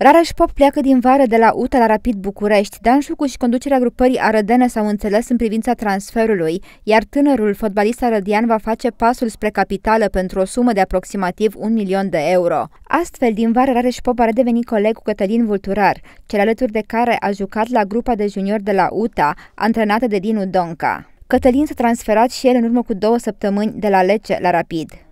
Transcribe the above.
Rareș Pop pleacă din vară de la UTA la Rapid București. Dan Șucu și conducerea grupării Arădene s-au înțeles în privința transferului, iar tânărul fotbalist arădian va face pasul spre capitală pentru o sumă de aproximativ un milion de euro. Astfel, din vară, Rareș Pop a redevenit coleg cu Cătălin Vulturar, cel alături de care a jucat la grupa de juniori de la UTA, antrenată de Dinu Donca. Cătălin s-a transferat și el în urmă cu două săptămâni de la Lece la Rapid.